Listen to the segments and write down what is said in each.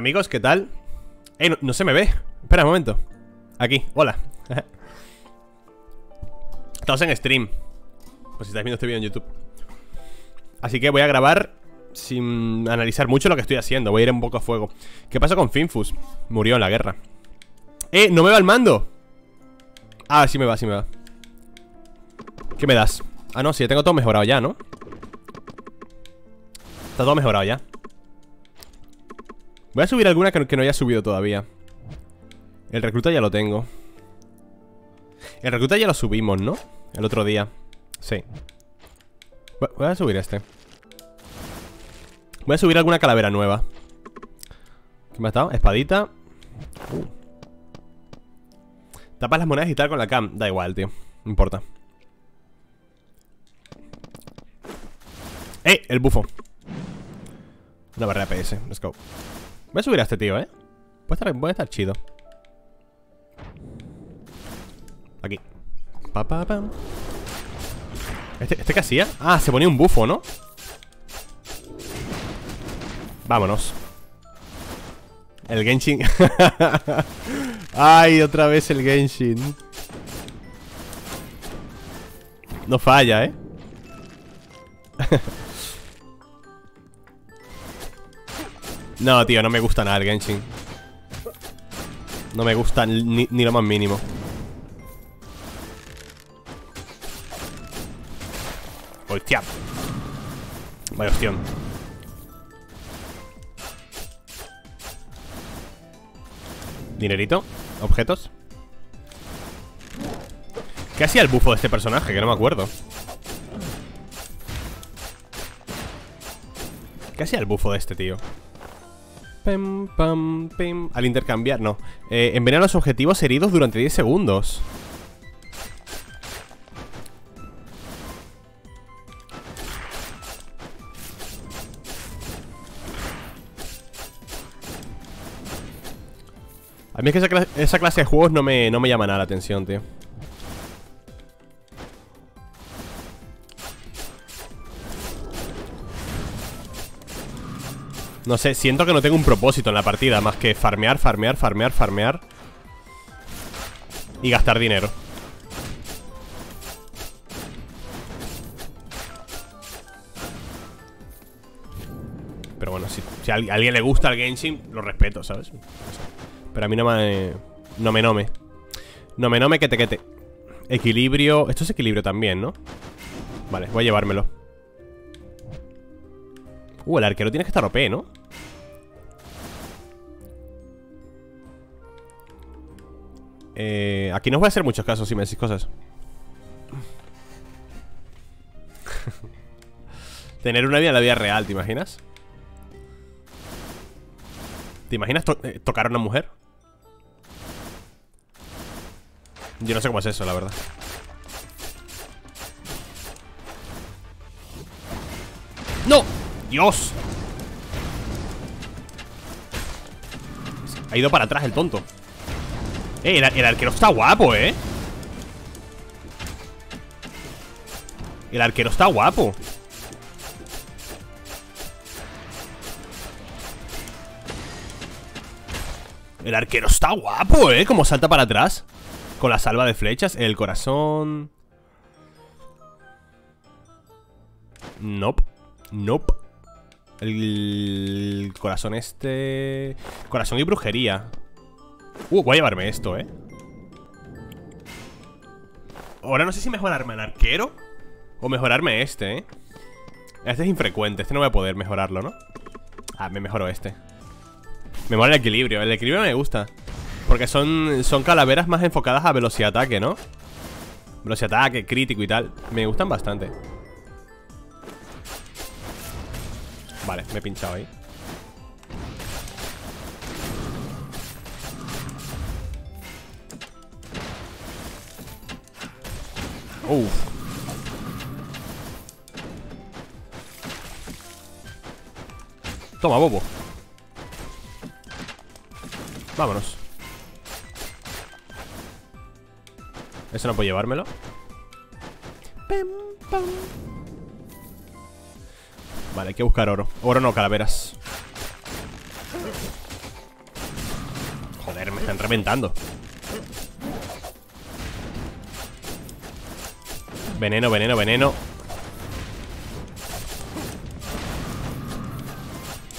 Amigos, ¿qué tal? Eh, no, se me ve Espera un momento Aquí, hola Estamos en stream Pues si estáis viendo este vídeo en YouTube Así que voy a grabar Sin analizar mucho lo que estoy haciendo Voy a ir un poco a fuego ¿Qué pasa con Finfus? Murió en la guerra ¡Eh! ¡No me va el mando! Ah, sí me va, sí me va ¿Qué me das? Ah, no, sí, tengo todo mejorado ya, ¿no? Está todo mejorado ya Voy a subir alguna que no haya subido todavía. El recluta ya lo tengo. El recluta ya lo subimos, ¿no? El otro día. Sí. Voy a subir este. Voy a subir alguna calavera nueva. ¿Qué me ha estado? Espadita. Uh. Tapas las monedas y tal con la cam. Da igual, tío. No importa. ¡Eh! El bufo. Una barrera PS Let's go Voy a subir a este tío, ¿eh? Puede estar, estar chido Aquí pa, pa, pa. ¿Este, ¿Este qué hacía? Ah, se ponía un bufo, ¿no? Vámonos El Genshin Ay, otra vez el Genshin No falla, ¿eh? No, tío, no me gusta nada el Genshin. No me gusta ni, lo más mínimo. Hostia. Vaya opción. Dinerito. Objetos. ¿Qué hacía el bufo de este personaje? Que no me acuerdo. ¿Qué hacía el bufo de este tío? Al intercambiar, no. Eh, Envenena los objetivos heridos durante 10 segundos. A mí es que esa, clase de juegos no me, no me llama nada la atención, tío No sé, siento que no tengo un propósito en la partida Más que farmear, farmear, farmear, farmear. Y gastar dinero. Pero bueno, si, a alguien le gusta el Genshin Lo respeto, ¿sabes? Pero a mí no me... No me nome. No me nome que te que Equilibrio... Esto es equilibrio también, ¿no? Vale, voy a llevármelo. Uh, el arquero tiene que estar OP, ¿no? Eh, aquí no os voy a hacer muchos casos si me decís cosas. Tener una vida en la vida real, ¿te imaginas? ¿Te imaginas eh, tocar a una mujer? Yo no sé cómo es eso, la verdad. ¡No! ¡Dios! Ha ido para atrás el tonto eh, el, arquero está guapo, ¿eh? El arquero está guapo. El arquero está guapo, ¿eh? Como salta para atrás. Con la salva de flechas El corazón. Nope. Nope. El corazón este. Corazón y brujería Uh, voy a llevarme esto, ¿eh? Ahora no sé si mejorarme el arquero O mejorarme este, ¿eh? Este es infrecuente, este no voy a poder mejorarlo, ¿no? Ah, me mejoro este Me mola el equilibrio, el equilibrio me gusta Porque son, son calaveras más enfocadas a velocidad ataque, ¿no? Velocidad ataque, crítico y tal Me gustan bastante Vale, me he pinchado ahí Uf. Toma, bobo. Vámonos. Eso no puedo llevármelo. Vale, hay que buscar oro. Oro no, calaveras. Me están reventando Veneno, veneno, veneno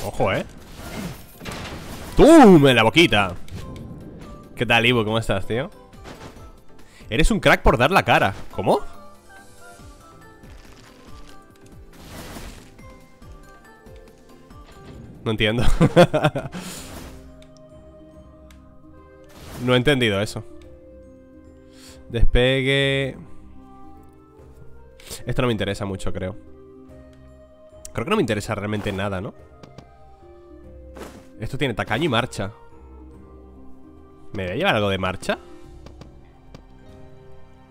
Ojo, eh ¡Tum! En la boquita ¿Qué tal, Ivo? ¿Cómo estás, tío? Eres un crack por dar la cara ¿Cómo? No entiendo No he entendido eso Despegue Esto no me interesa mucho, creo Creo que no me interesa realmente nada, ¿no? Esto tiene tacaño y marcha ¿Me voy a llevar algo de marcha?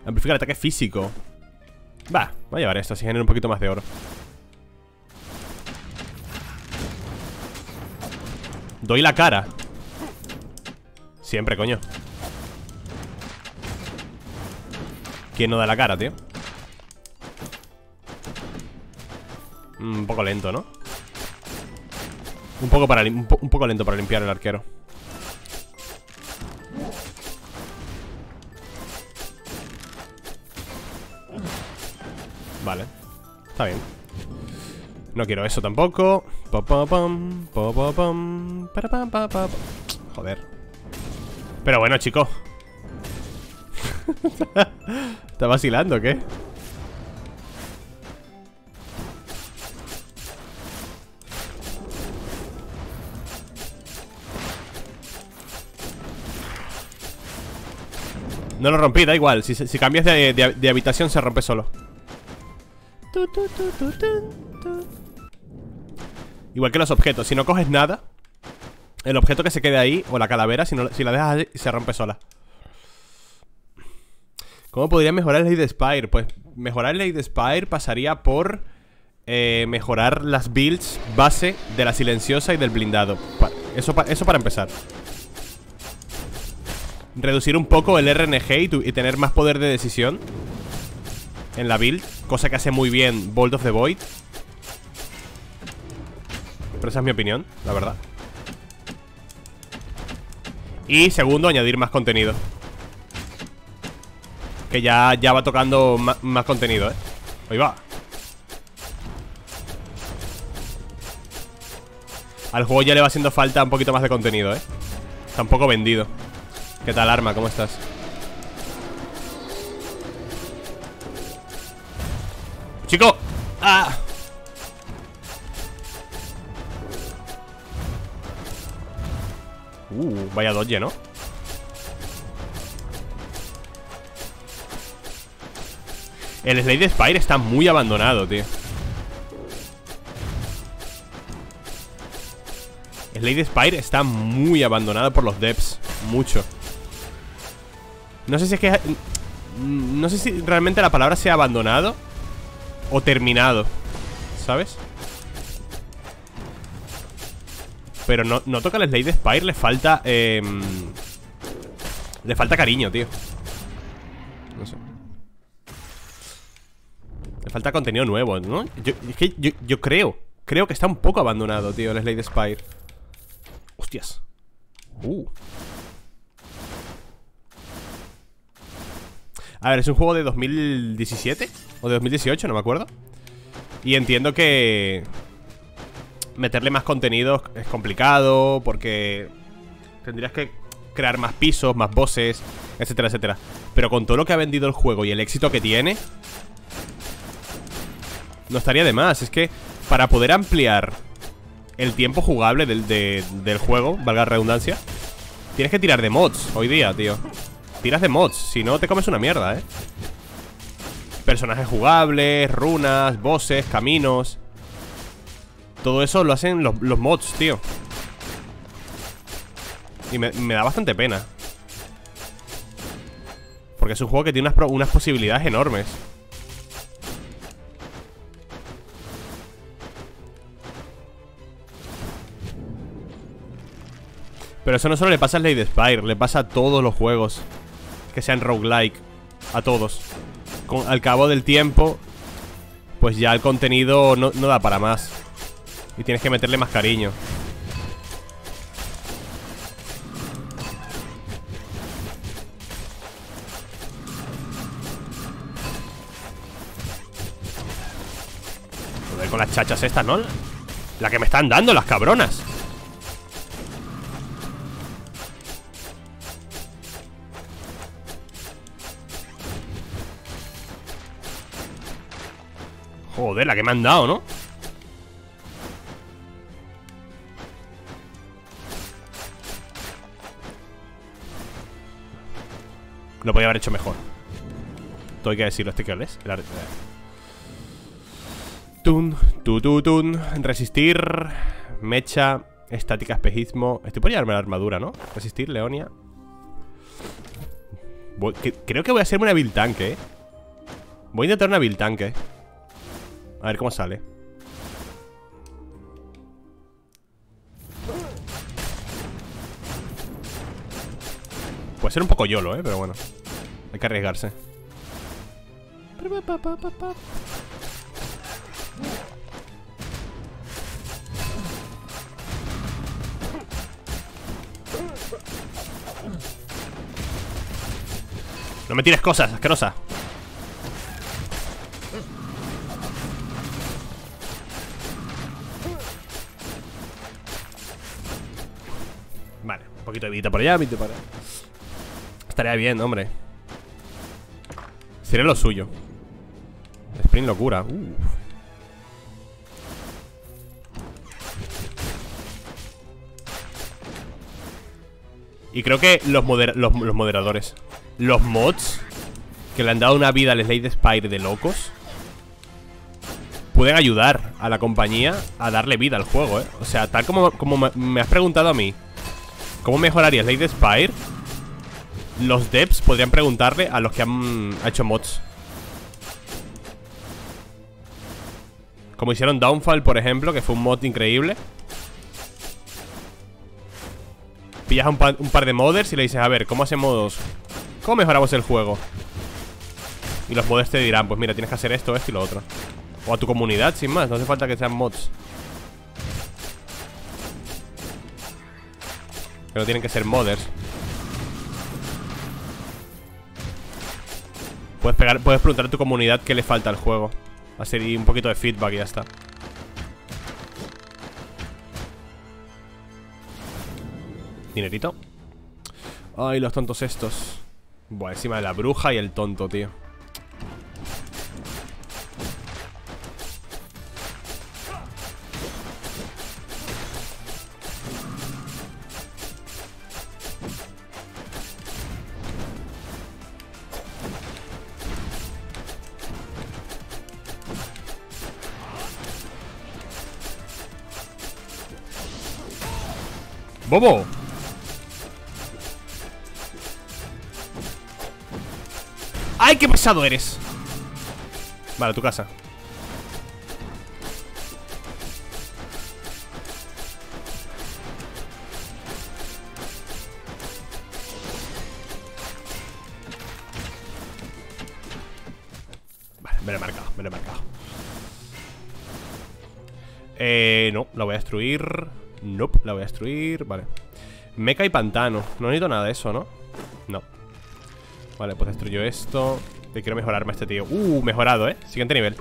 Amplifica el ataque físico Va, voy a llevar esto, así genera un poquito más de oro Doy la cara Siempre, coño ¿Quién no da la cara, tío? Un poco lento, ¿no? Un poco, para un, poco lento para limpiar el arquero. Vale. Está bien. No quiero eso tampoco. Joder. Pero bueno, chico ¿Está vacilando qué? No lo rompí, da igual. Si, si cambias de, de, de, habitación se rompe solo. Igual que los objetos. Si no coges nada El objeto que se quede ahí O la calavera Si, no, si la dejas ahí Se rompe sola. ¿Cómo podría mejorar el Lady Spire? Pues mejorar el Lady Spire pasaría por eh, mejorar las builds base de la silenciosa y del blindado. Eso, eso para empezar reducir un poco el RNG y, tener más poder de decisión en la build, cosa que hace muy bien Bolt of the Void. Pero esa es mi opinión, la verdad. Y segundo, añadir más contenido. Que ya, ya va tocando más, contenido, ¿eh? Ahí va. Al juego ya le va haciendo falta un poquito más de contenido, ¿eh? Está un poco vendido. ¿Qué tal, Arma? ¿Cómo estás? ¡Chico! ¡Ah! Uh, vaya dodge, ¿no? El Slade Spire está muy abandonado, tío Slade Spire está muy abandonado por los devs Mucho no sé si es que... No sé si realmente la palabra sea abandonado O terminado ¿Sabes? Pero no, no toca el Slade Spire Le falta... Eh, le falta cariño, tío. No sé. Le falta contenido nuevo, ¿no? Yo, es que yo, yo creo Creo que está un poco abandonado, tío El Slade Spire. Hostias. Uh A ver, es un juego de 2017 O de 2018, no me acuerdo. Y entiendo que Meterle más contenido es complicado Porque Tendrías que crear más pisos, más bosses Etcétera, etcétera. Pero con todo lo que ha vendido el juego y el éxito que tiene No estaría de más. Es que para poder ampliar El tiempo jugable del, del juego Valga la redundancia Tienes que tirar de mods hoy día, tío Tiras de mods, si no te comes una mierda, ¿eh? Personajes jugables, runas, bosses, caminos. Todo eso lo hacen los, mods, tío. Y me, da bastante pena. Porque es un juego que tiene unas, unas posibilidades enormes. Pero eso no solo le pasa a Lady Spire, le pasa a todos los juegos que sean roguelike a todos. Al cabo del tiempo, pues ya el contenido no, no da para más. Y tienes que meterle más cariño. Joder, con las chachas estas, ¿no? La que me están dando, las cabronas. Joder, la que me han dado, ¿no? Lo podía haber hecho mejor Todo hay que decirlo, este que es Tun, tu, tu, tun Resistir Mecha Estática, espejismo Estoy por llevarme la armadura, ¿no? Resistir, Leonia Creo que voy a hacerme una build tanque, ¿eh? Voy a intentar una build tanque A ver cómo sale. Puede ser un poco YOLO, ¿eh? Pero bueno. Hay que arriesgarse. No me tires cosas, asquerosa Vida por allá, vida por allá. Estaría bien, hombre. Sería lo suyo. Sprint locura Y creo que los, moderadores Los mods Que le han dado una vida al Slade Spire de locos Pueden ayudar a la compañía A darle vida al juego, ¿eh? O sea, tal como me has preguntado a mí ¿Cómo mejoraría Slade Spire? Los devs podrían preguntarle a los que han hecho mods Como hicieron Downfall, por ejemplo Que fue un mod increíble Pillas un, par de modders y le dices A ver, ¿cómo hacemos? ¿Cómo mejoramos el juego? Y los modders te dirán Pues mira, tienes que hacer esto, esto y lo otro O a tu comunidad, sin más No hace falta que sean mods Que no tienen que ser modders. Puedes, preguntar a tu comunidad qué le falta al juego. Hacer un poquito de feedback y ya está. Dinerito. Ay, los tontos estos. Buah, encima de la bruja y el tonto, tío ¡Bobo! ¡Ay, qué pesado eres! Vale, tu casa Vale, me lo he marcado, me lo he marcado Eh, no, lo voy a destruir Nope, la voy a destruir Vale. Meca y pantano No necesito nada de eso, ¿no? No. Vale, pues destruyo esto. Que quiero mejorarme a este tío. Uh, mejorado, ¿eh? Siguiente nivel.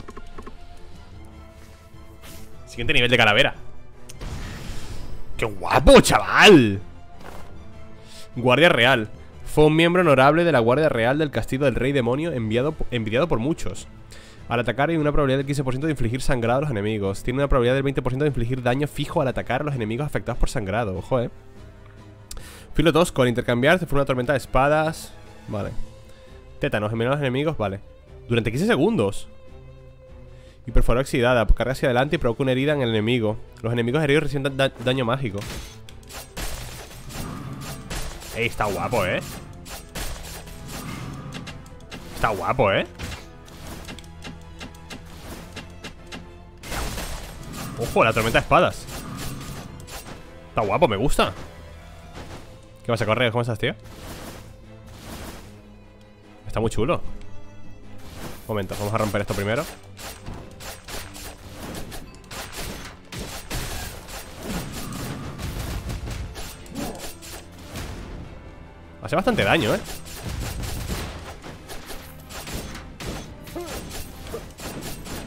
Siguiente nivel de calavera. ¡Qué guapo, chaval! Guardia Real. Fue un miembro honorable de la Guardia Real del Castillo del Rey Demonio enviado, envidiado por muchos al atacar hay una probabilidad del 15% de infligir sangrado a los enemigos. Tiene una probabilidad del 20% de infligir daño fijo al atacar a los enemigos afectados por sangrado. Ojo, eh. Filo tosco. Al intercambiar se fue una tormenta de espadas. Vale. Tétanos, envenenó a los enemigos. Vale. Durante 15 segundos. Hiperforo oxidada. Carga hacia adelante y provoca una herida en el enemigo. Los enemigos heridos reciben daño mágico. Ey, está guapo, ¿eh? Está guapo, ¿eh? Ojo, la tormenta de espadas Está guapo, me gusta ¿Qué vas a correr? ¿Cómo estás, tío? Está muy chulo momento, vamos a romper esto primero Hace bastante daño, ¿eh?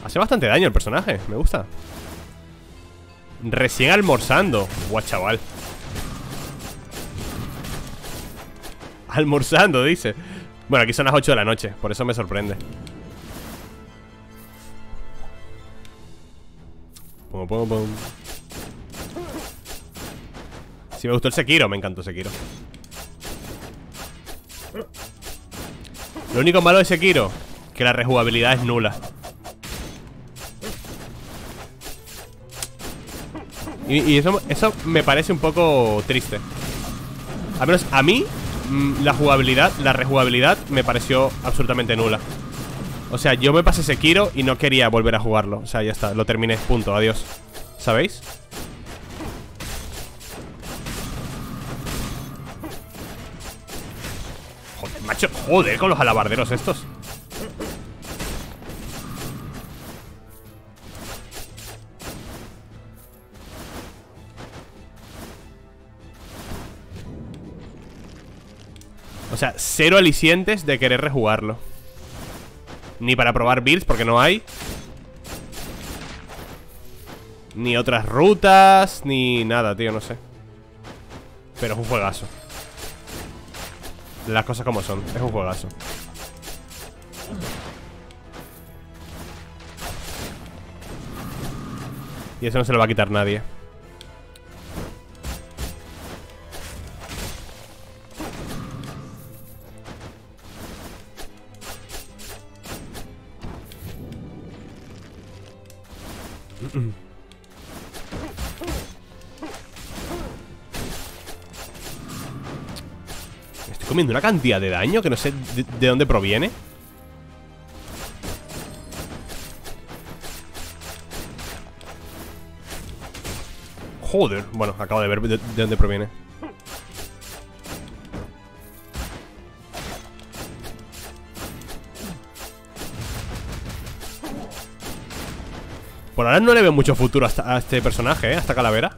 Hace bastante daño el personaje, me gusta Recién almorzando. Buah, chaval. Almorzando, dice. Bueno, aquí son las 8 de la noche Por eso me sorprende. Si me gustó el Sekiro, me encantó Sekiro. Lo único malo de Sekiro Que la rejugabilidad es nula Y, eso, eso me parece un poco triste. Al menos a mí mm, La jugabilidad, la rejugabilidad Me pareció absolutamente nula. O sea, yo me pasé Sekiro y no quería volver a jugarlo. O sea, ya está, lo terminé, punto, adiós. ¿Sabéis? Joder, macho, joder con los alabarderos estos O sea, cero alicientes de querer rejugarlo. Ni para probar builds porque no hay. Ni otras rutas Ni nada, tío, no sé. Pero es un juegazo. Las cosas como son, es un juegazo. Y eso no se lo va a quitar nadie comiendo una cantidad de daño que no sé de, dónde proviene. Joder, bueno, acabo de ver de dónde proviene. Por ahora no le veo mucho futuro a este personaje, ¿eh? A esta calavera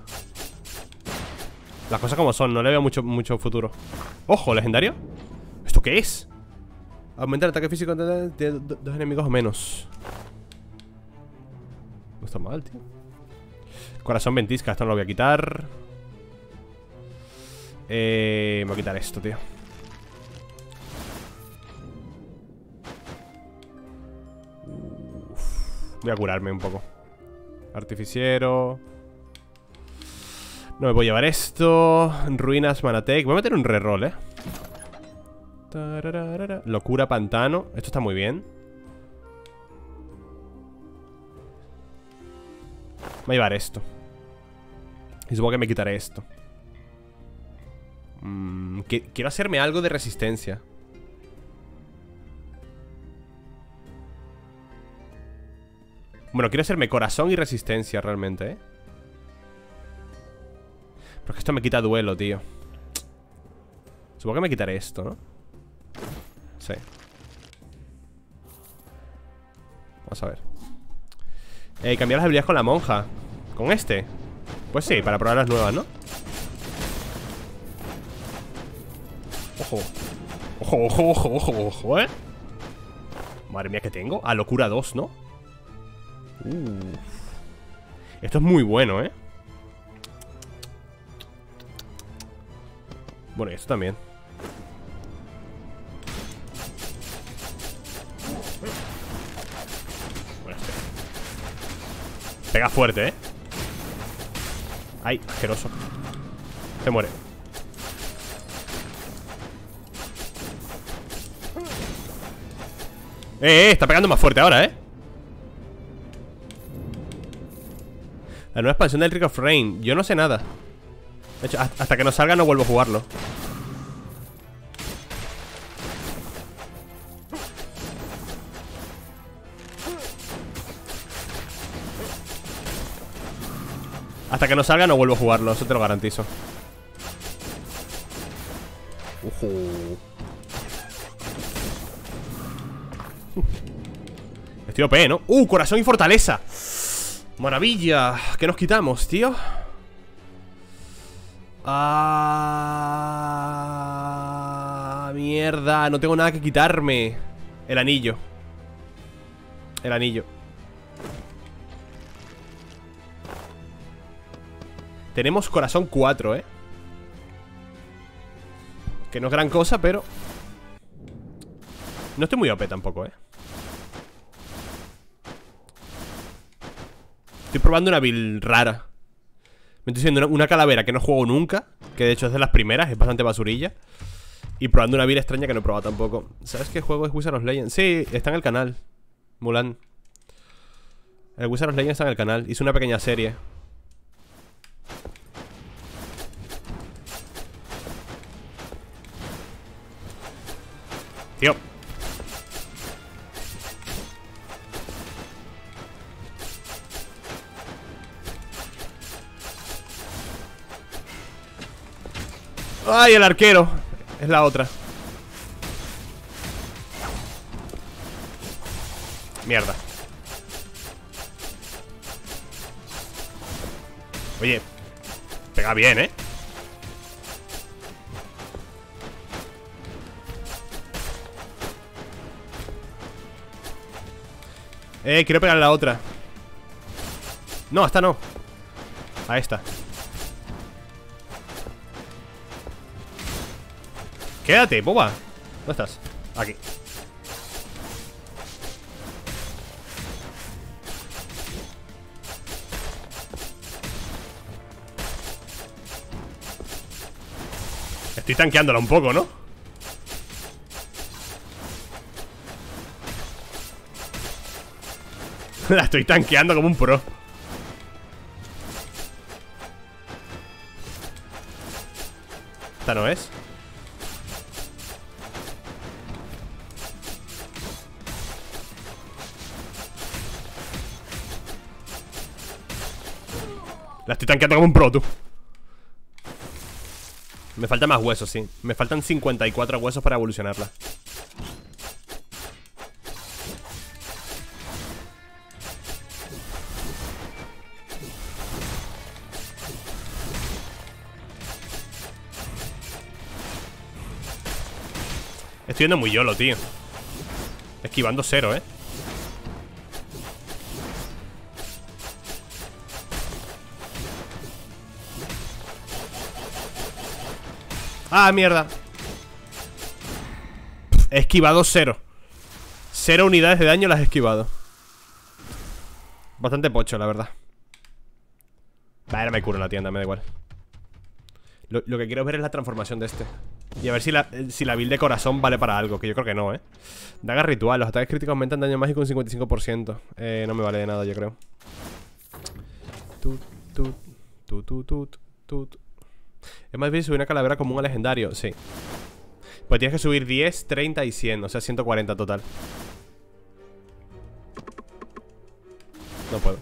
Las cosas como son, no le veo mucho, mucho futuro ¡Ojo, legendario! ¿Esto qué es? Aumentar el ataque físico de dos enemigos o menos. No está mal, tío. Corazón ventisca, esto no lo voy a quitar. Eh... Me voy a quitar esto, tío. Voy a curarme un poco. Artificiero No me a llevar esto. Ruinas Manatec. Voy a meter un reroll, eh. Locura Pantano. Esto está muy bien. Voy a llevar esto. Y supongo que me quitaré esto. Mm, Quiero hacerme algo de resistencia. Bueno, quiero hacerme corazón y resistencia realmente, ¿eh? Pero es que esto me quita duelo, tío Supongo que me quitaré esto, ¿no? Sí Vamos a ver eh, cambiar las habilidades con la monja ¿Con este? Pues sí, para probar las nuevas, ¿no? Ojo Ojo, ojo, ojo, ojo, ojo, ¿eh? Madre mía, ¿qué tengo? A locura 2, ¿no? Esto es muy bueno, ¿eh? Bueno, y esto también bueno, este. Pega fuerte, ¿eh? Ay, asqueroso Se muere Eh, eh, está pegando más fuerte ahora, ¿eh? La nueva expansión del Trick of Rain Yo no sé nada De hecho, hasta que no salga no vuelvo a jugarlo Hasta que no salga no vuelvo a jugarlo Eso te lo garantizo Ojo. Estoy OP, ¿no? ¡Uh! Corazón y fortaleza Maravilla ¿Qué nos quitamos, tío? Ah, mierda, no tengo nada que quitarme. El anillo. El anillo. Tenemos corazón 4, ¿eh? Que no es gran cosa, pero... No estoy muy OP tampoco, ¿eh? Estoy probando una build rara me estoy haciendo una calavera que no juego nunca Que de hecho es de las primeras, es bastante basurilla Y probando una build extraña que no he probado tampoco. ¿Sabes qué juego es Wizard of Legends? Sí, está en el canal Mulan. El Wizard of Legends está en el canal Hice una pequeña serie ¡Ay, el arquero! Es la otra. Mierda. Oye Pega bien, ¿eh? Eh, quiero pegar la otra. No, esta no. A esta Quédate, boba ¿Dónde estás? Aquí Estoy tanqueándola un poco, ¿no? La estoy tanqueando como un pro Esta no es Tanqueando como un pro, tú Me faltan más huesos, sí. Me faltan 54 huesos para evolucionarla. Estoy yendo muy yolo, tío. Esquivando cero, eh Ah, mierda. He esquivado cero. Cero unidades de daño las he esquivado. Bastante pocho, la verdad. Vale, me curo en la tienda, me da igual. Lo, que quiero ver es la transformación de este. Y a ver si la, si la build de corazón vale para algo Que yo creo que no, ¿eh? Daga ritual, los ataques críticos aumentan daño mágico un 55% Eh, no me vale de nada, yo creo. Tut, tut, tut, tut, tut, tut es más difícil subir una calavera común a legendario, sí. Pues tienes que subir 10, 30 y 100 O sea, 140 total. No puedo.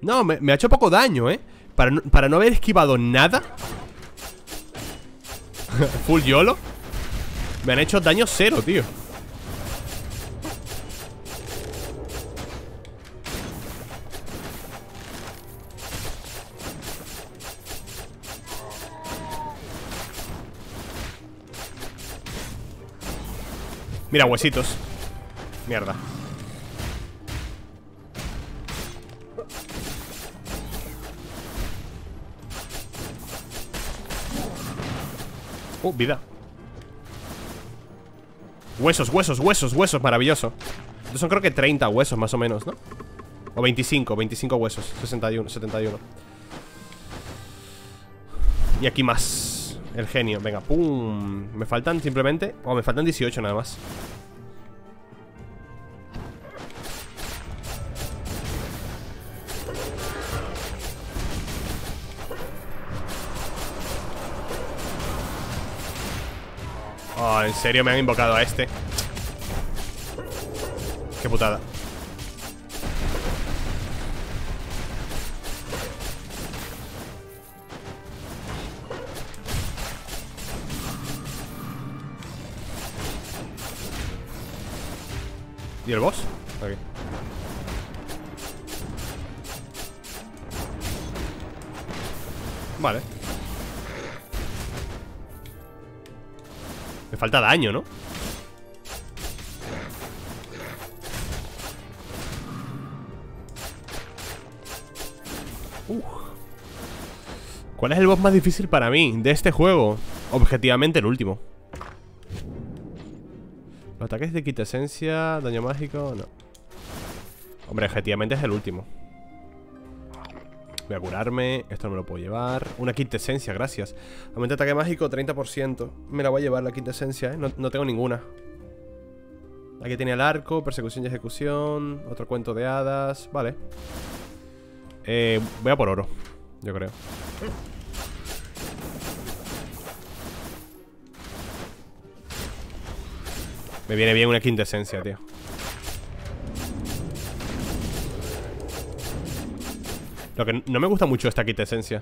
No, me, ha hecho poco daño, ¿eh? Para para no haber esquivado nada. Full YOLO. Me han hecho daño cero, tío Mira, huesitos. Mierda. Uh, vida. Huesos, huesos, huesos, huesos, maravilloso. Son creo que 30 huesos más o menos, ¿no? O 25, 25 huesos 61, 71 Y aquí más el genio, venga, pum. Me faltan simplemente... O me faltan 18 nada más. Oh, en serio me han invocado a este Qué putada ¿Y el boss? Aquí Vale Me falta daño, ¿no? ¿Cuál es el boss más difícil para mí de este juego? Objetivamente el último Los ataques de quita esencia, daño mágico, no. Hombre, objetivamente es el último. Voy a curarme, esto no me lo puedo llevar. Una quintesencia, gracias. Aumenta ataque mágico 30% Me la voy a llevar la quintesencia, ¿eh? no, no tengo ninguna. Aquí tenía el arco, persecución y ejecución Otro cuento de hadas, vale. Eh, Voy a por oro, yo creo Me viene bien una quintesencia, tío. Lo que no me gusta mucho esta quintesencia.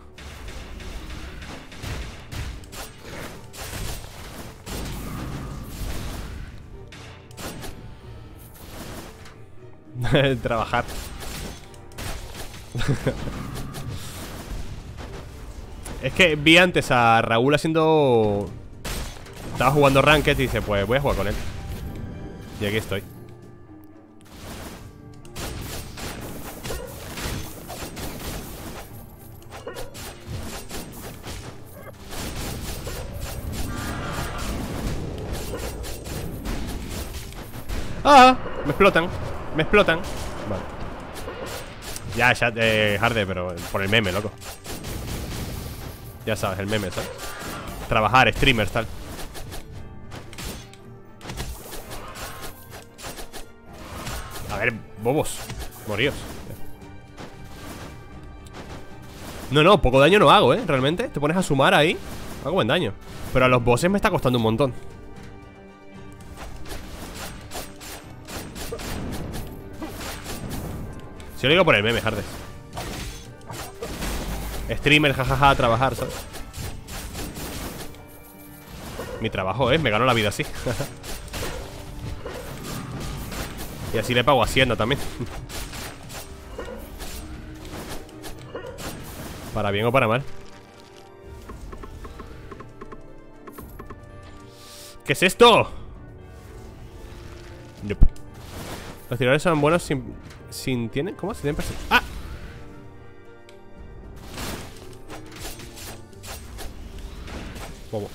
Trabajar. Es que vi antes a Raúl haciendo... Estaba jugando Ranked y dice, pues voy a jugar con él y aquí estoy ¡Ah! Me explotan Me explotan Vale Ya, ya, eh, Harde, pero por el meme, loco Ya sabes, el meme, ¿sabes? Trabajar, streamers, tal A ver, bobos. Moríos. No, no, poco daño no hago, ¿eh? Realmente, te pones a sumar ahí. Hago buen daño. Pero a los bosses me está costando un montón. Si lo digo por el meme, Hardes. Streamer, jajaja, a trabajar, ¿sabes? Mi trabajo, ¿eh? Me gano la vida así Y así le pago Hacienda también Para bien o para mal ¿Qué es esto? Los tiradores son buenos sin... sin tienen... ¿Cómo? Se tienen ¡Ah! Bobo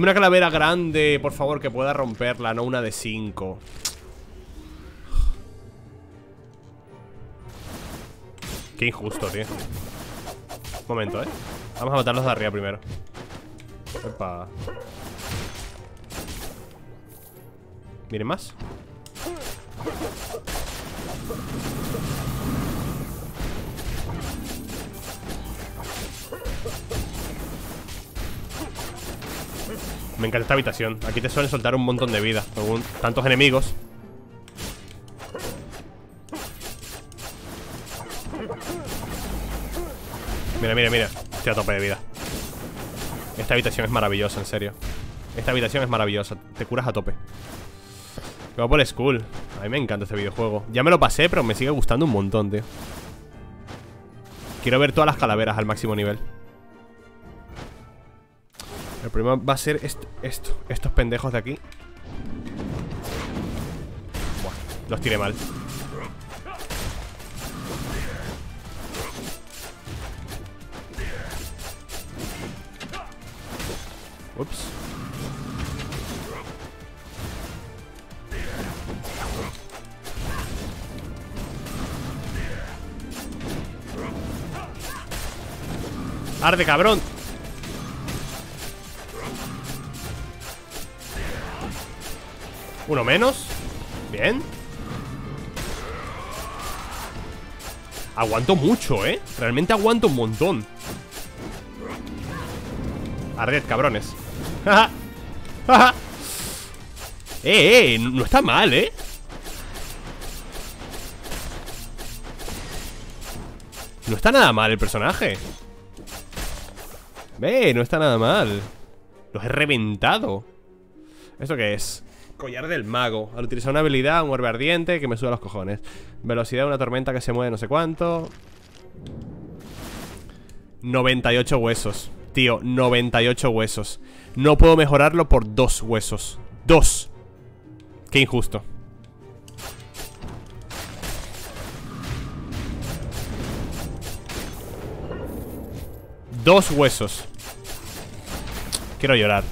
Una calavera grande, por favor, que pueda romperla, no una de 5. Qué injusto, tío. Un momento, ¿eh? Vamos a matarlos de arriba primero. Opa. Miren más. Encanta esta habitación. Aquí te suelen soltar un montón de vida Con tantos enemigos. Mira, mira, mira. Estoy a tope de vida. Esta habitación es maravillosa, en serio. Esta habitación es maravillosa. Te curas a tope. Por School. A mí me encanta este videojuego. Ya me lo pasé, pero me sigue gustando un montón, tío. Quiero ver todas las calaveras al máximo nivel el problema va a ser esto, esto Estos pendejos de aquí. Buah, los tiré mal. Ups. Arde, cabrón Uno menos. Bien. Aguanto mucho, ¿eh? Realmente aguanto un montón. Arred, cabrones. Eh, eh, no está mal, ¿eh? No está nada mal el personaje. Ve, no está nada mal. Los he reventado. ¿Esto qué es? Collar del mago. Al utilizar una habilidad, un orbe ardiente que me suda los cojones. Velocidad de una tormenta que se mueve no sé cuánto. 98 huesos. Tío, 98 huesos No puedo mejorarlo por dos huesos Dos Qué injusto Dos huesos Quiero llorar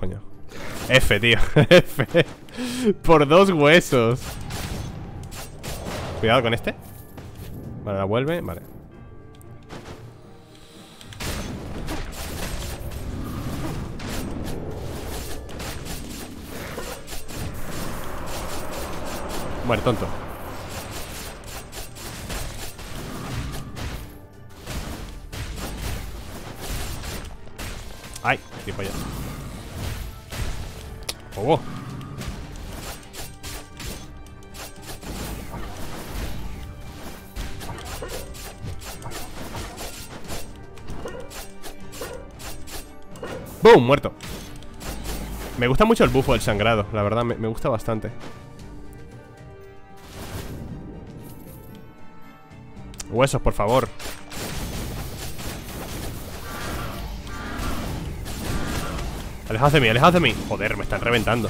Coño. F, tío. F. Por dos huesos. Cuidado con este. Vale, la vuelve, vale. Muere, tonto. Ay, qué polla ¡Boom! Muerto. Me gusta mucho el bufo del sangrado La verdad, me gusta bastante. Huesos, por favor Alejaos de mí, alejaos de mí. Joder, me están reventando.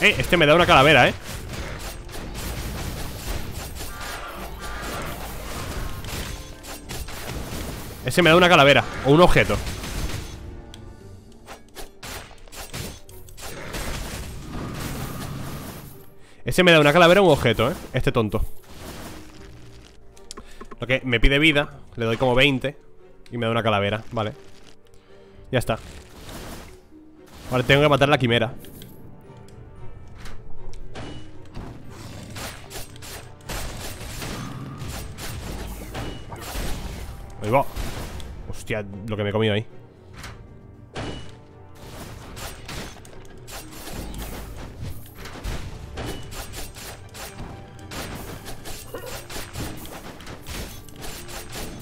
Eh, este me da una calavera, eh. Ese me da una calavera O un objeto Ese me da una calavera o un objeto, ¿eh? Este tonto. Lo que me pide vida Le doy como 20 Y me da una calavera, vale. Ya está. Vale, tengo que matar la quimera. Ahí va. Hostia, lo que me he comido ahí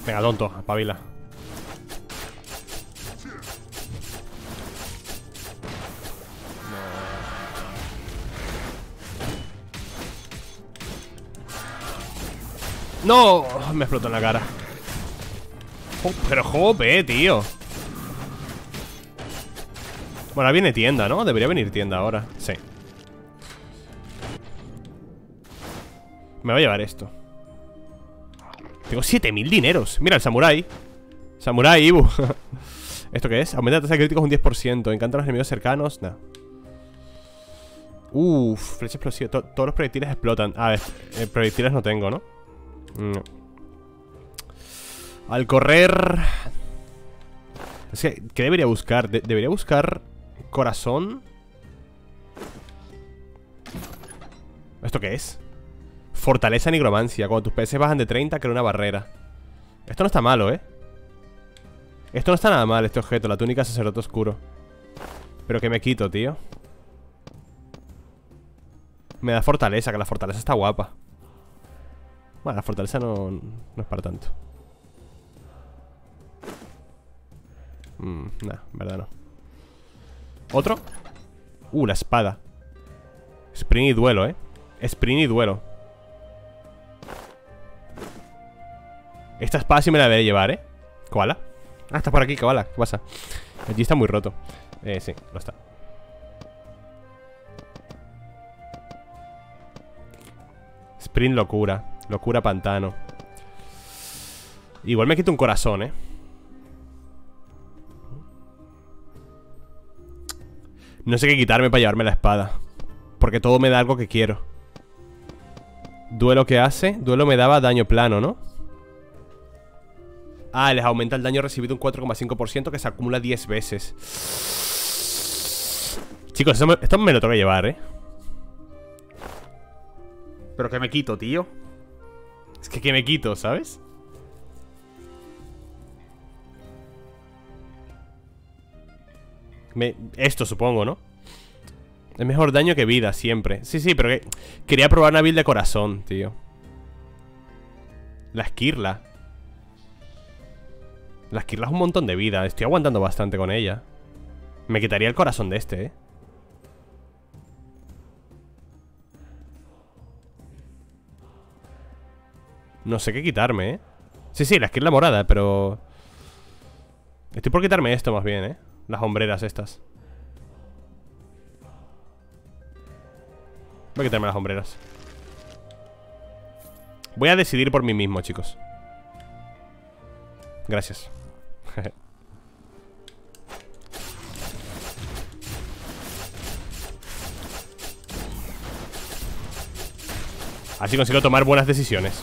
Venga, tonto, apabila ¡No! Me explotó en la cara Pero jope, tío Bueno, ahora viene tienda, ¿no? Debería venir tienda ahora Sí Me va a llevar esto tengo 7000 dineros. Mira, el samurai Samurai Ibu. ¿Esto qué es? Aumenta la tasa de críticos un 10% Encanta a los enemigos cercanos. Nah. Uff, flecha explosiva. Todos los proyectiles explotan. Ah, eh, proyectiles no tengo, ¿no? No Al correr. Es que, ¿qué debería buscar? debería buscar Corazón. ¿Esto qué es? Fortaleza nigromancia. Cuando tus PS bajan de 30, crea una barrera. Esto no está malo, ¿eh? Esto no está nada mal, este objeto. La túnica sacerdote oscuro. Pero que me quito, tío. Me da fortaleza, que la fortaleza está guapa. Bueno, la fortaleza no, no es para tanto. Mmm, nah, en verdad no. ¿Otro? Uh, la espada. Sprint y duelo, ¿eh? Sprint y duelo. Esta espada sí me la debería llevar, ¿eh? ¿Koala? Ah, está por aquí, Koala ¿Qué pasa? Allí está muy roto Eh, sí, lo está Sprint locura Locura pantano Igual me quito un corazón, ¿eh? No sé qué quitarme para llevarme la espada Porque todo me da algo que quiero Duelo que hace Duelo me daba daño plano, ¿no? Ah, les aumenta el daño recibido un 4,5% que se acumula 10 veces Chicos, esto me, lo tengo que llevar, ¿eh? Pero que me quito, tío Es que que me quito, ¿sabes? esto supongo, ¿no? Es mejor daño que vida, siempre Sí, sí, pero que... Quería probar una build de corazón, tío La esquirla La esquirla es un montón de vida. Estoy aguantando bastante con ella. Me quitaría el corazón de este, ¿eh? No sé qué quitarme, ¿eh? Sí, sí, la esquirla morada, pero... Estoy por quitarme esto más bien, ¿eh? Las hombreras estas Voy a quitarme las hombreras Voy a decidir por mí mismo, chicos Gracias Así consigo tomar buenas decisiones.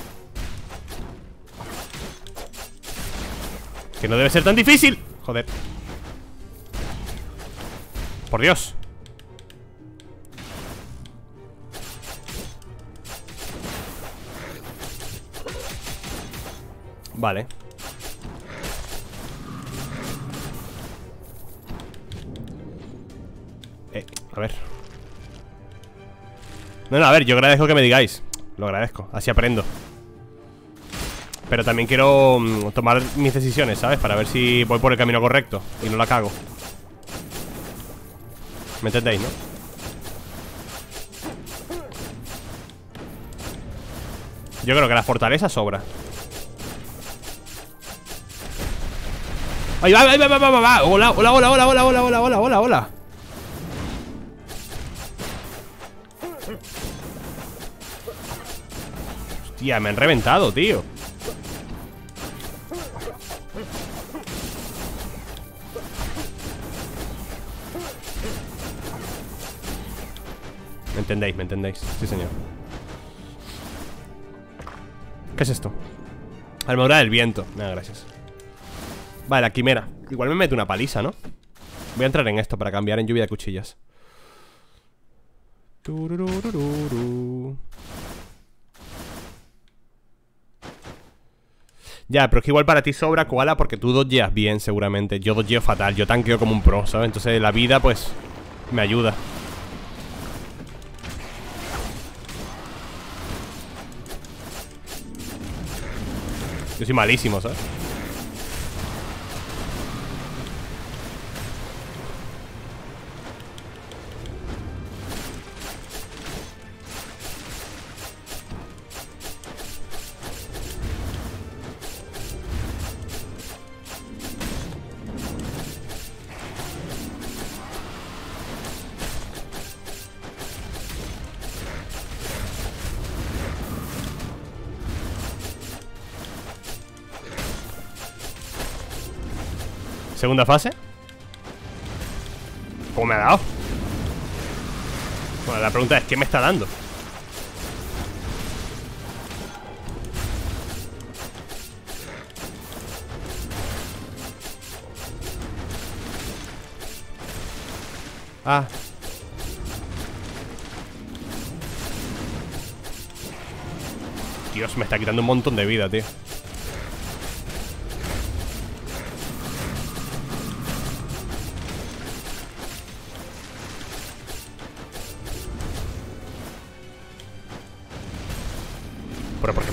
Que no debe ser tan difícil. Joder. Por Dios. Vale Eh, a ver No, no, a ver, yo agradezco que me digáis Lo agradezco, así aprendo pero también quiero mm, tomar mis decisiones, ¿sabes? Para ver si voy por el camino correcto Y no la cago ¿Me entendéis, no? Yo creo que la fortaleza sobra ¡Ahí va, ahí va, va, va, va! ¡Hola, hola, hola, hola, hola, hola, hola, hola, hola, Hostia, me han reventado, tío. Me entendéis, me entendéis Sí, señor. ¿Qué es esto? Armadura del viento. Nada, gracias. Vale, la quimera. Igual me mete una paliza, ¿no? Voy a entrar en esto para cambiar en lluvia de cuchillas Ya, pero es que igual para ti sobra Koala porque tú dodgeas bien seguramente Yo dodgeo fatal, yo tanqueo como un pro, ¿sabes? Entonces la vida pues me ayuda Yo soy malísimo, ¿sabes? Segunda fase ¿Cómo me ha dado? Bueno, la pregunta es ¿Qué me está dando? Ah Dios, me está quitando un montón de vida, tío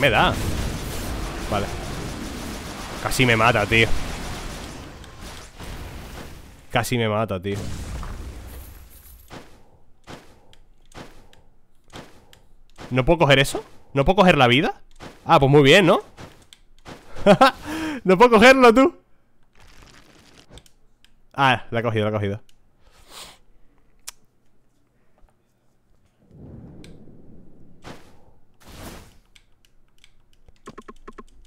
me da? Vale Casi me mata, tío Casi me mata, tío ¿No puedo coger eso? ¿No puedo coger la vida? Ah, pues muy bien, ¿no? no puedo cogerlo, tú Ah, la he cogido, la he cogido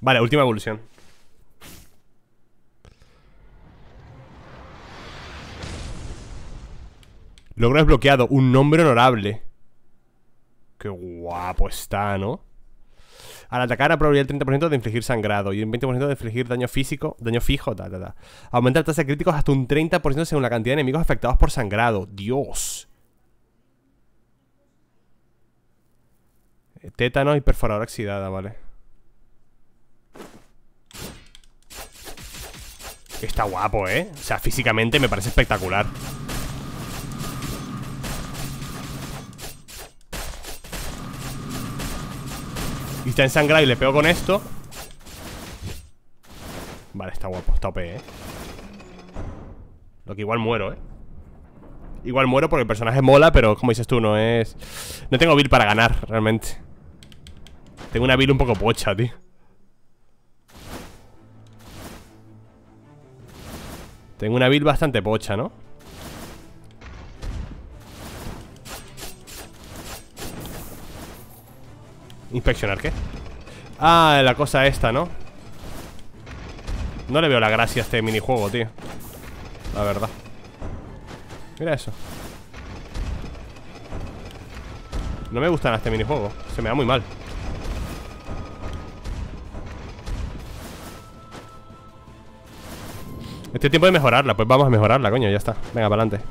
Vale, última evolución. Logro desbloqueado Un nombre honorable. Qué guapo está, ¿no? Al atacar ha probabilidad del 30% de infligir sangrado Y un 20% de infligir daño físico Daño fijo, ta, ta, ta. Aumenta la tasa de críticos hasta un 30% según la cantidad de enemigos afectados por sangrado. Dios. Tétano y perforadora oxidada, vale Está guapo, ¿eh? O sea, físicamente me parece espectacular Y está ensangrado y le pego con esto Vale, está guapo, está OP, ¿eh? Lo que igual muero, ¿eh? Igual muero porque el personaje mola, pero como dices tú, no es... No tengo build para ganar, realmente Tengo una build un poco pocha, tío Tengo una build bastante pocha, ¿no? ¿Inspeccionar qué? Ah, la cosa esta, ¿no? No le veo la gracia a este minijuego, tío La verdad Mira eso No me gusta este minijuego Se me da muy mal Este tiempo de mejorarla Pues vamos a mejorarla, coño, ya está. Venga, para adelante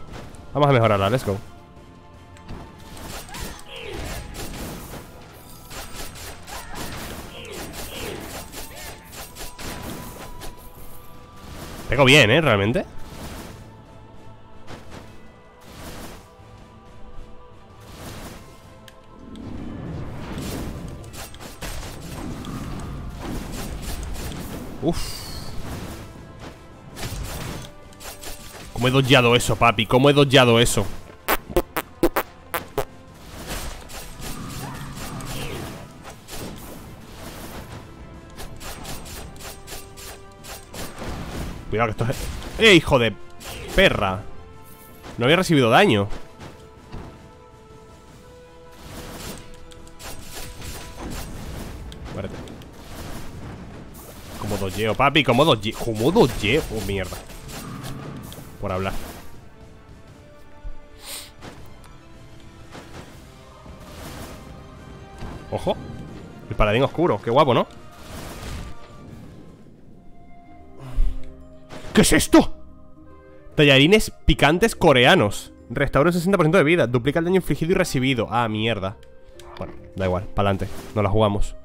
Vamos a mejorarla, let's go. Pego bien, ¿eh? Realmente ¿Cómo he dodgeado eso, papi? ¿Cómo he dodgeado eso? Cuidado que esto es... ¡Eh, hijo de perra! No había recibido daño Muérete Como dojeo, papi Como dojeo Como dojeo Oh, mierda Por hablar. Ojo El paladín oscuro Qué guapo, ¿no? ¿Qué es esto? Tallarines picantes coreanos. Restaura un 60% de vida Duplica el daño infligido y recibido. Ah, mierda. Bueno, da igual, pa'lante No la jugamos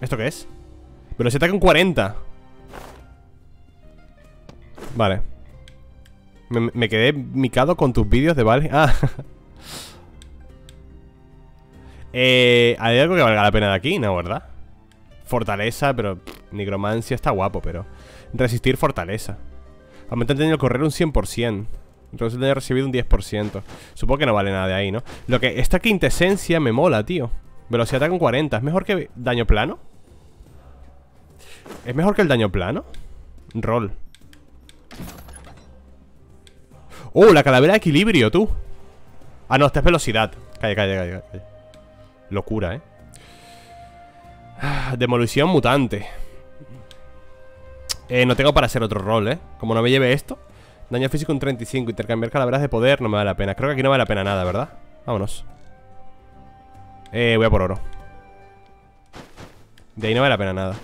¿Esto qué es? Velocidad con 40 Vale me, me quedé micado con tus vídeos de vale Ah Eh, ¿Hay algo que valga la pena de aquí? No, ¿verdad? Fortaleza, pero... Nigromancia está guapo, pero... Resistir fortaleza Aumenta el daño al correr un 100% Entonces el daño recibido un 10% Supongo que no vale nada de ahí, ¿no? Lo que... Esta quintesencia me mola, tío Velocidad con 40 ¿Es mejor que daño plano? ¿Es mejor que el daño plano? Roll ¡Oh! La calavera de equilibrio, tú Ah, no, esta es velocidad Calla, calla, calla, calla. Locura, ¿eh? Ah, demolición mutante eh, No tengo para hacer otro rol, ¿eh? Como no me lleve esto Daño físico un 35 Intercambiar calaveras de poder no me vale la pena Creo que aquí no vale la pena nada, ¿verdad? Vámonos Eh, voy a por oro. De ahí no vale la pena nada.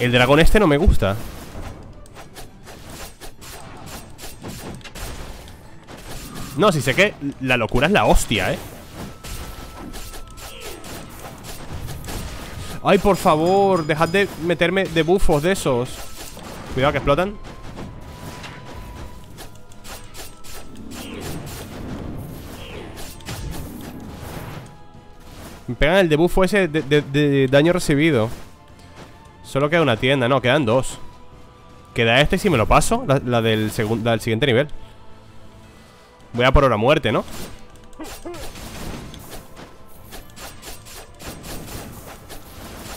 El dragón este no me gusta. No, si sé que la locura es la hostia, ¿eh? Ay, por favor, dejad de meterme de bufos de esos. Cuidado que explotan. Me pegan el debufo ese de, daño recibido. Solo queda una tienda, no, quedan dos. Queda este si me lo paso La, del, del siguiente nivel. Voy a por hora muerte, ¿no?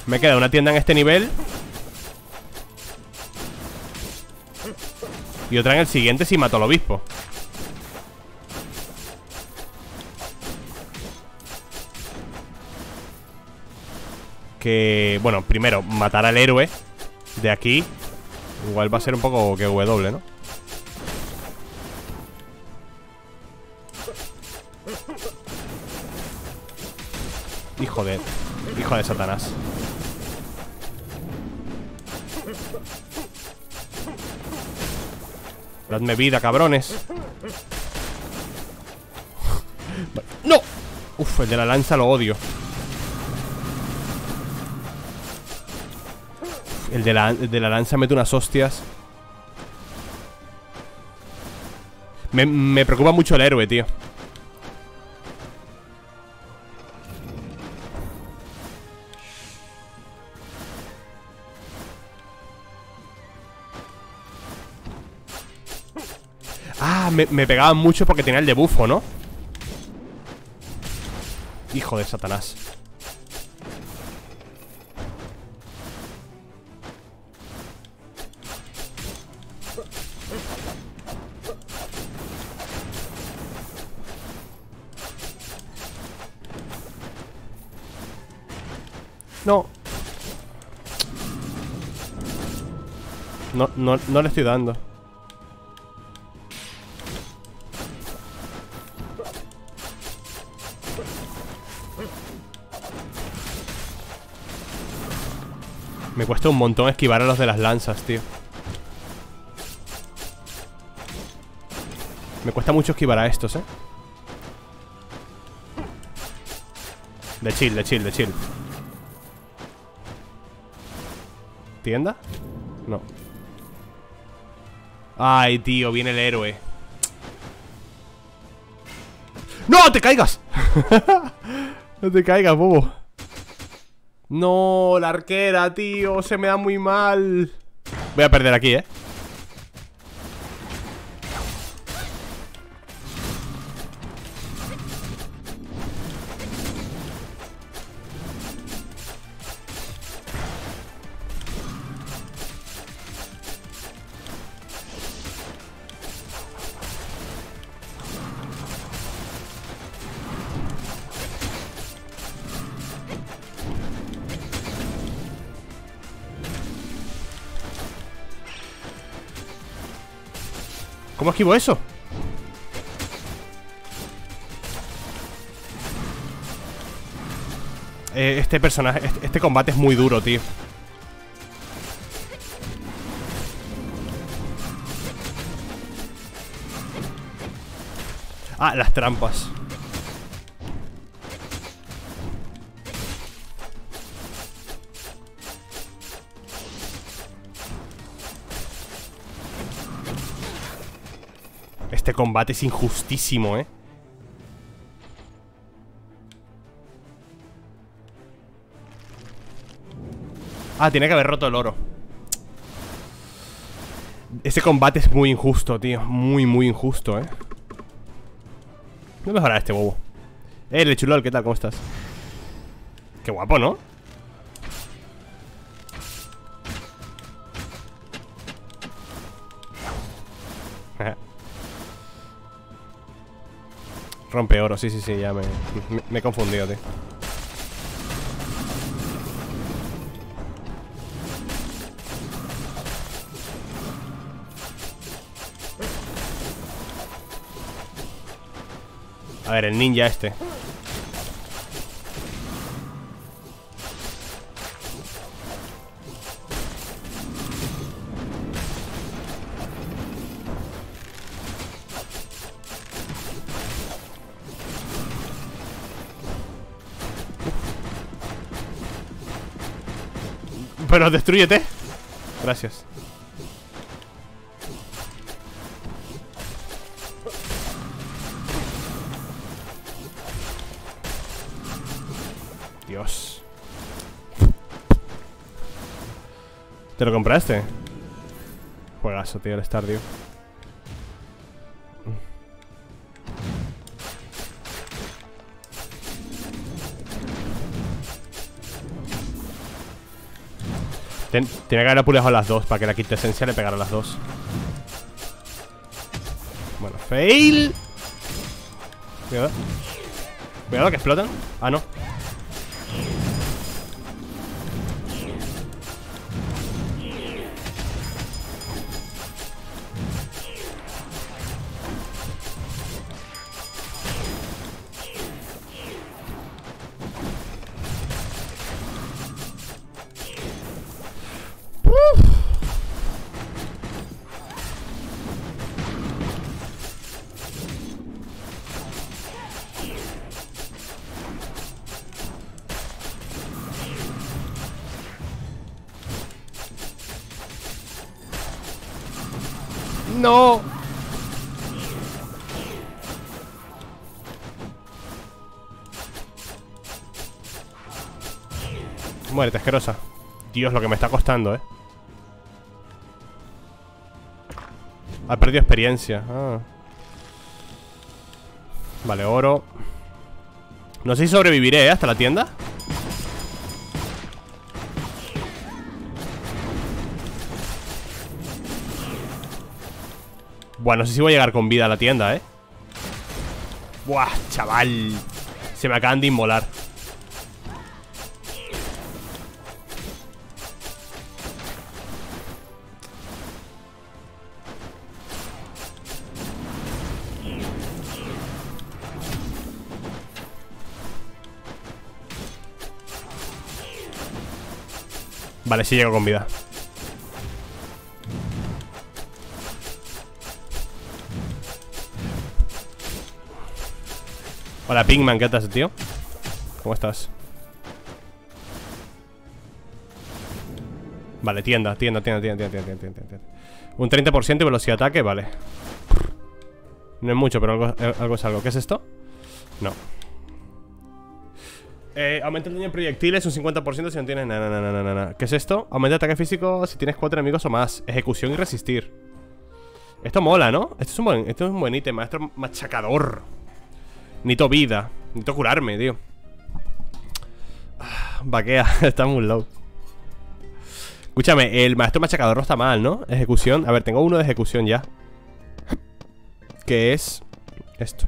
Me queda una tienda en este nivel. Y otra en el siguiente si mato al obispo. Que... Bueno, primero, matar al héroe de aquí. Igual va a ser un poco que W, ¿no? Hijo de... Hijo de Satanás Dadme vida, cabrones. ¡No! Uf, el de la lanza lo odio. El de la, de la lanza mete unas hostias. Me, me preocupa mucho el héroe, tío. Me, me pegaban mucho porque tenía el de bufo, ¿no? Hijo de Satanás. No. No, no, no le estoy dando cuesta un montón esquivar a los de las lanzas, tío Me cuesta mucho esquivar a estos, eh De chill, de chill, de chill ¿Tienda? No Ay, tío, viene el héroe ¡No! ¡Te caigas! no te caigas, bobo No, la arquera, tío Se me da muy mal. Voy a perder aquí, eh ¿Cómo esquivo eso? Eh, este personaje, este, este combate es muy duro, tío Ah, las trampas combate es injustísimo, ¿eh? Ah, tiene que haber roto el oro Ese combate es muy injusto, tío Muy, muy injusto, ¿eh? No mejorar este bobo Eh, Lechulol, ¿qué tal? ¿Cómo estás? Qué guapo, ¿no? Rompe oro, sí, sí, sí, ya me, me, he confundido. A ver, el ninja este Pero destruyete. Gracias. Dios. ¿Te lo compraste? Juegazo, tío, el Stardew tiene que haber apurado las dos Para que la quintesencia le pegara a las dos. Bueno, fail. Cuidado. Cuidado que explotan. Ah, ¡No! Dios, lo que me está costando, eh Ha perdido experiencia ah. Vale, oro No sé si sobreviviré, ¿eh? Hasta la tienda Bueno, no sé si voy a llegar con vida a la tienda, ¿eh? Buah, chaval Se me acaban de inmolar Vale, sí llego con vida Hola Pinkman, ¿qué tal, tío? ¿Cómo estás? Vale, tienda, tienda, tienda, tienda, tienda, tienda, tienda, Un 30% de velocidad de ataque, vale No es mucho, pero algo, eh, algo es algo ¿Qué es esto? No eh, aumenta el daño en proyectiles un 50% si no tienes nada. ¿Qué es esto? Aumenta el ataque físico si tienes cuatro enemigos o más. Ejecución y resistir. Esto mola, ¿no? Esto es un buen, esto es un buen ítem, maestro machacador. Nito vida. Nito curarme, tío. Ah, vaquea, está muy low. Escúchame, el maestro machacador no está mal, ¿no? Ejecución. A ver, tengo uno de ejecución ya. Que es esto.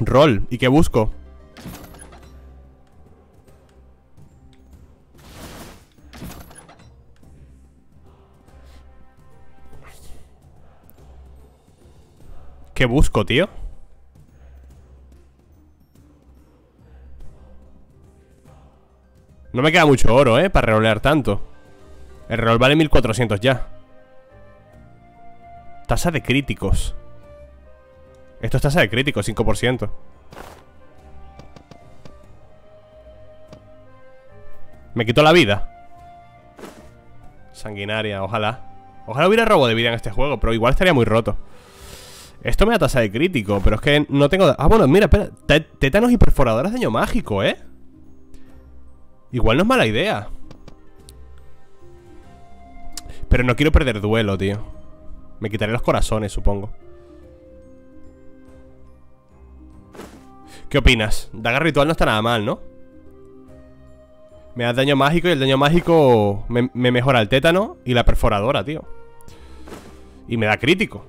Rol. ¿Y qué busco? ¿Qué busco, tío? No me queda mucho oro, ¿eh? Para rerolear tanto. El rol vale 1400 ya. Tasa de críticos. Esto es tasa de críticos, 5% Me quitó la vida. Sanguinaria, ojalá. Ojalá hubiera robo de vida en este juego Pero igual estaría muy roto esto me da tasa de crítico, pero es que no tengo... Ah, bueno, mira, espera Tétanos y perforadoras de daño mágico, ¿eh? Igual no es mala idea Pero no quiero perder duelo, tío Me quitaré los corazones, supongo ¿Qué opinas? Daga ritual no está nada mal, ¿no? Me da daño mágico y el daño mágico me, me mejora el tétano y la perforadora, tío Y me da crítico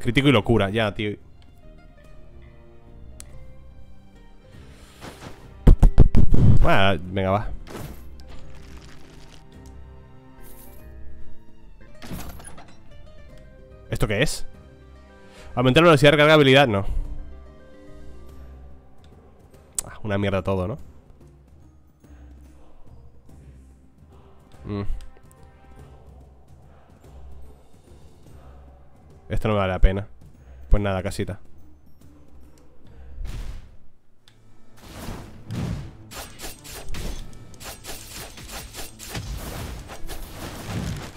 Crítico y locura, ya, tío Bueno, venga, va ¿Esto qué es? Aumentar la velocidad de recargabilidad, no ah, Una mierda todo, ¿no? Mm. Esto no me vale la pena. Pues nada, casita.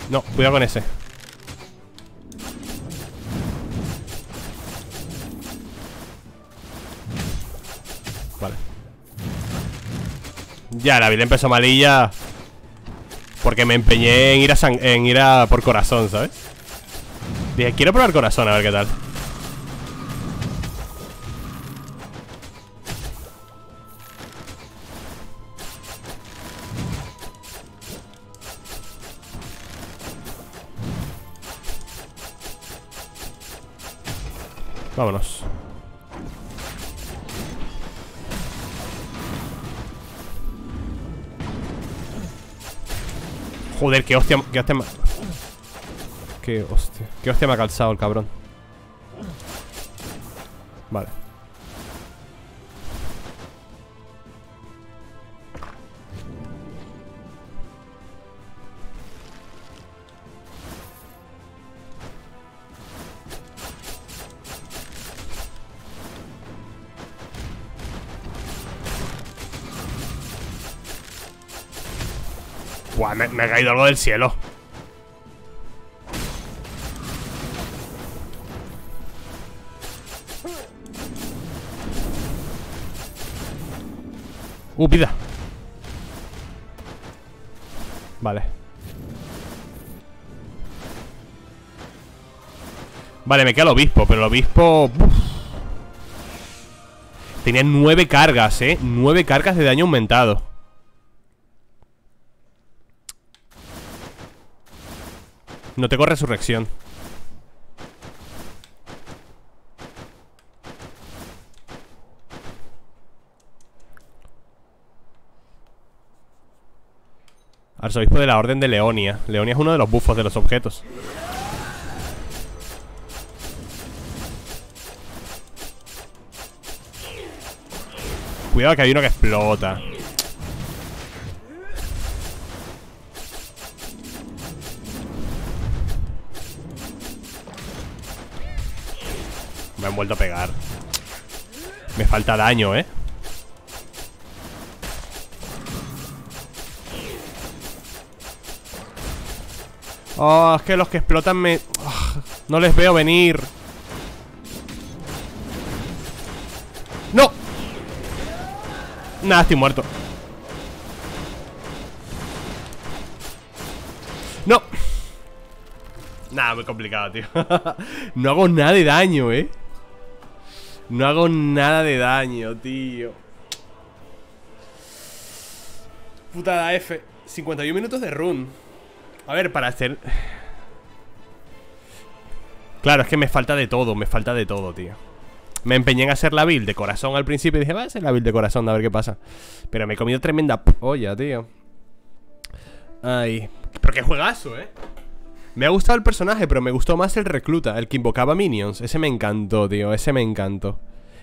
No, cuidado con ese. Vale. Ya, la vida empezó malilla Porque me empeñé en ir a, en ir a por corazón, ¿sabes? Quiero probar corazón, a ver qué tal. Vámonos. Joder, qué hostia, qué hostia Qué hostia. Qué hostia me ha calzado el cabrón. Vale. Me, me ha caído algo del cielo. Uh, vida. Vale. Vale, me queda el obispo, pero el obispo... Tenía nueve cargas, ¿eh? Nueve cargas de daño aumentado. No tengo resurrección. Arzobispo de la Orden de Leonia. Leonia es uno de los bufos de los objetos. Cuidado que hay uno que explota. Me han vuelto a pegar. Me falta daño, ¿eh? Oh, es que los que explotan me... Ah, no les veo venir. ¡No! Nada, estoy muerto. ¡No! Nada, muy complicado, tío. no hago nada de daño, ¿eh? No hago nada de daño, tío. Putada F. 51 minutos de run. A ver, para hacer... Claro, es que me falta de todo, me falta de todo, tío. Me empeñé en hacer la build de corazón al principio y dije, va a hacer la build de corazón, a ver qué pasa. Pero me he comido tremenda polla, tío. Ay. Pero qué juegazo, ¿eh? Me ha gustado el personaje, pero me gustó más el recluta, el que invocaba minions. Ese me encantó, tío, ese me encantó.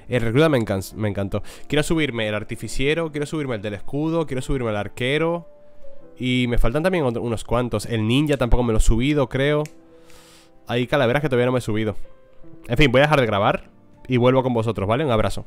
El recluta me, encan me encantó. Quiero subirme el artificiero, quiero subirme el del escudo, quiero subirme el arquero. Y me faltan también unos cuantos. El ninja tampoco me lo he subido, creo. Hay calaveras que todavía no me he subido. En fin, voy a dejar de grabar y vuelvo con vosotros, ¿vale? Un abrazo.